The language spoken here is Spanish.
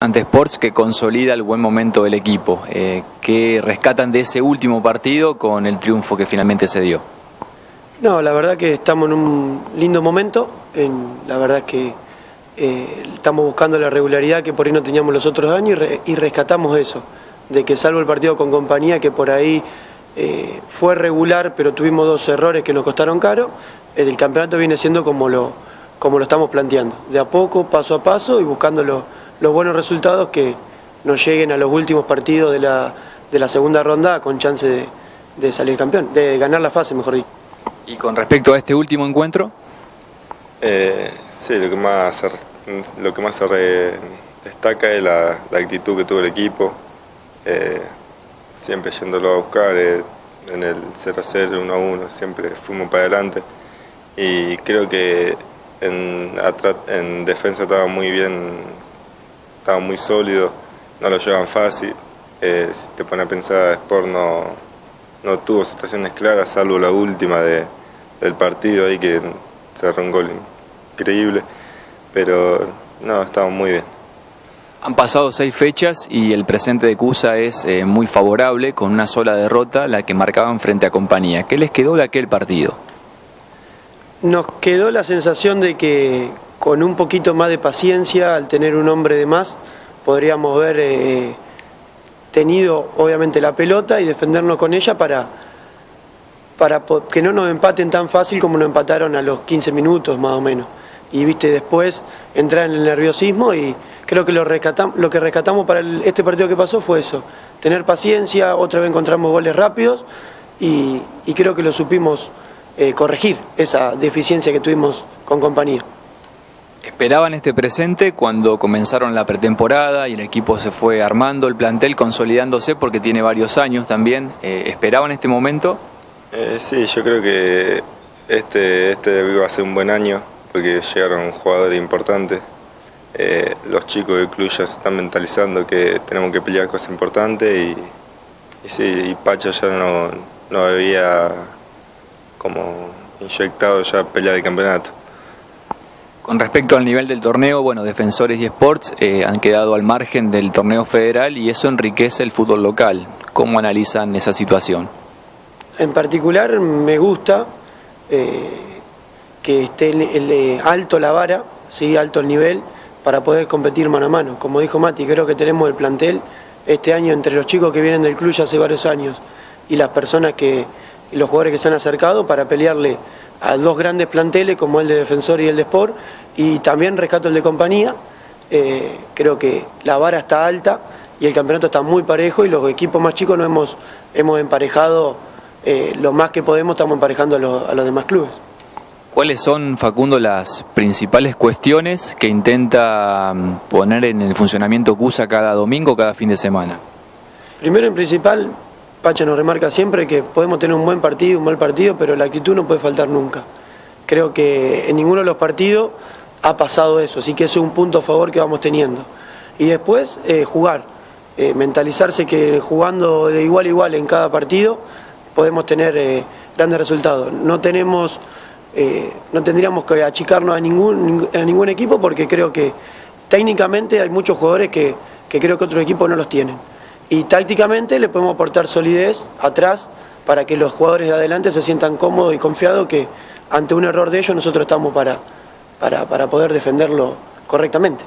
ante Sports que consolida el buen momento del equipo. Eh, ¿Qué rescatan de ese último partido con el triunfo que finalmente se dio? No, la verdad que estamos en un lindo momento. En, la verdad que eh, estamos buscando la regularidad que por ahí no teníamos los otros años y, re- y rescatamos eso. De que salvo el partido con compañía, que por ahí eh, fue regular, pero tuvimos dos errores que nos costaron caro, el campeonato viene siendo como lo, como lo estamos planteando. De a poco, paso a paso y buscando lo- los buenos resultados que nos lleguen a los últimos partidos de la, de la segunda ronda con chance de, de salir campeón, de ganar la fase, mejor dicho. Y con respecto a este último encuentro, Eh, sí, lo que más se, lo que más se re- destaca es la, la actitud que tuvo el equipo, eh, siempre yéndolo a buscar eh, en el 0-0, 1-1, siempre fuimos para adelante. Y creo que en, en defensa estaba muy bien, estaba muy sólido, no lo llevan fácil, eh, si te pones a pensar, Sport no, no tuvo situaciones claras, salvo la última de, del partido ahí que cerró un gol increíble, pero no, estamos muy bien. han pasado seis fechas y el presente de Cusa es eh, muy favorable con una sola derrota, la que marcaban frente a compañía. ¿Qué les quedó de aquel partido? Nos quedó la sensación de que con un poquito más de paciencia, al tener un hombre de más, podríamos haber eh, tenido obviamente la pelota y defendernos con ella para, para que no nos empaten tan fácil como nos empataron a los 15 minutos más o menos. Y viste, después entrar en el nerviosismo y creo que lo, que rescatamos para este partido que pasó fue eso, tener paciencia, otra vez encontramos goles rápidos y, y creo que lo supimos eh, corregir, esa deficiencia que tuvimos con compañía. ¿Esperaban este presente cuando comenzaron la pretemporada y el equipo se fue armando, el plantel consolidándose porque tiene varios años también? Eh, ¿Esperaban este momento? Eh, sí, yo creo que este, este iba a ser un buen año porque llegaron jugadores importantes. Eh, los chicos del club ya se están mentalizando que tenemos que pelear cosas importantes y, y sí, y Pacha ya no, no había como inyectado ya pelear el campeonato. Con respecto al nivel del torneo, bueno, Defensores y Sports eh, han quedado al margen del torneo federal y eso enriquece el fútbol local. ¿Cómo analizan esa situación? En particular me gusta eh, que esté eh, alto la vara, ¿sí? alto el nivel, para poder competir mano a mano. Como dijo Mati, creo que tenemos el plantel este año entre los chicos que vienen del club ya hace varios años y las personas que, los jugadores que se han acercado para pelearle a dos grandes planteles como el de Defensor y el de Sport y también rescato el de compañía. Eh, creo que la vara está alta y el campeonato está muy parejo y los equipos más chicos nos hemos, hemos emparejado eh, lo más que podemos, estamos emparejando a los, a los demás clubes. ¿Cuáles son, Facundo, las principales cuestiones que intenta mm, poner en el funcionamiento CUSA cada domingo, cada fin de semana? Primero en principal, Pacha nos remarca siempre que podemos tener un buen partido, un mal partido, pero la actitud no puede faltar nunca. Creo que en ninguno de los partidos ha pasado eso, así que es un punto a favor que vamos teniendo. Y después, eh, jugar, eh, mentalizarse que jugando de igual a igual en cada partido podemos tener eh, grandes resultados. No tenemos, no tendríamos que achicarnos a ningún, a ningún equipo porque creo que técnicamente hay muchos jugadores que, que creo que otros equipos no los tienen. Y tácticamente le podemos aportar solidez atrás para que los jugadores de adelante se sientan cómodos y confiados que ante un error de ellos nosotros estamos para, para, para poder defenderlo correctamente.